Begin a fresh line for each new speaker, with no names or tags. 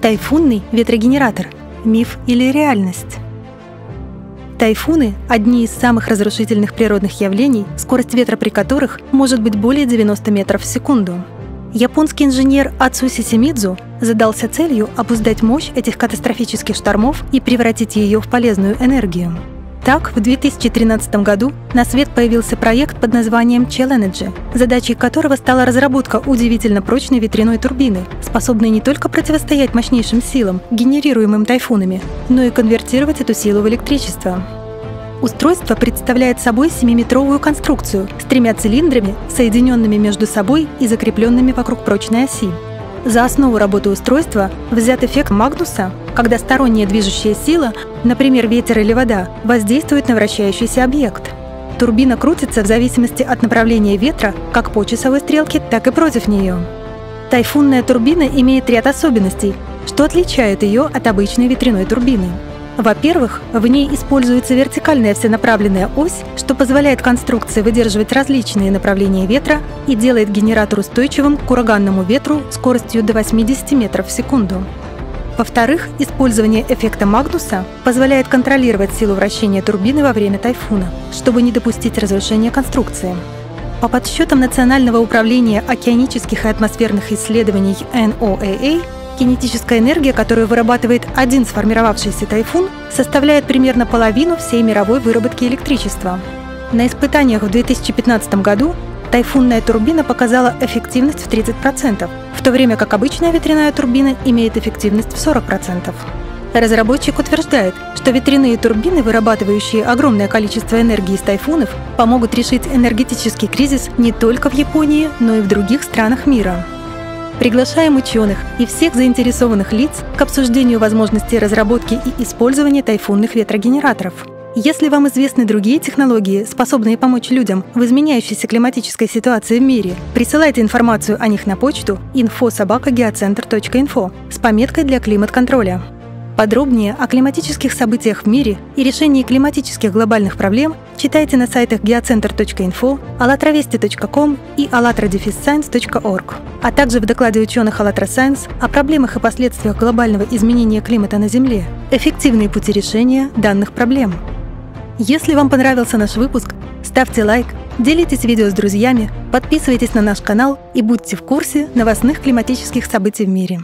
Тайфунный ветрогенератор. Миф или реальность? Тайфуны – одни из самых разрушительных природных явлений, скорость ветра при которых может быть более 90 метров в секунду. Японский инженер Ацуси Симидзу задался целью обуздать мощь этих катастрофических штормов и превратить ее в полезную энергию. Так, в 2013 году на свет появился проект под названием Challenge, задачей которого стала разработка удивительно прочной ветряной турбины, способной не только противостоять мощнейшим силам, генерируемым тайфунами, но и конвертировать эту силу в электричество. Устройство представляет собой 7-метровую конструкцию с тремя цилиндрами, соединенными между собой и закрепленными вокруг прочной оси. За основу работы устройства взят эффект Магнуса, когда сторонняя движущая сила, например, ветер или вода, воздействует на вращающийся объект. Турбина крутится в зависимости от направления ветра как по часовой стрелке, так и против нее. Тайфунная турбина имеет ряд особенностей, что отличает ее от обычной ветряной турбины. Во-первых, в ней используется вертикальная всенаправленная ось, что позволяет конструкции выдерживать различные направления ветра и делает генератор устойчивым к ураганному ветру скоростью до 80 метров в секунду. Во-вторых, использование эффекта Магнуса позволяет контролировать силу вращения турбины во время тайфуна, чтобы не допустить разрушения конструкции. По подсчетам Национального управления океанических и атмосферных исследований NOAA, Кинетическая энергия, которую вырабатывает один сформировавшийся тайфун, составляет примерно половину всей мировой выработки электричества. На испытаниях в 2015 году тайфунная турбина показала эффективность в 30%, в то время как обычная ветряная турбина имеет эффективность в 40%. Разработчик утверждает, что ветряные турбины, вырабатывающие огромное количество энергии из тайфунов, помогут решить энергетический кризис не только в Японии, но и в других странах мира. Приглашаем ученых и всех заинтересованных лиц к обсуждению возможностей разработки и использования тайфунных ветрогенераторов. Если вам известны другие технологии, способные помочь людям в изменяющейся климатической ситуации в мире, присылайте информацию о них на почту info.geocenter.info с пометкой для климат-контроля. Подробнее о климатических событиях в мире и решении климатических глобальных проблем читайте на сайтах geocenter.info, allatravesti.com и allatradefisscience.org, а также в докладе ученых АЛЛАТРА Science о проблемах и последствиях глобального изменения климата на Земле, эффективные пути решения данных проблем. Если вам понравился наш выпуск, ставьте лайк, делитесь видео с друзьями, подписывайтесь на наш канал и будьте в курсе новостных климатических событий в мире.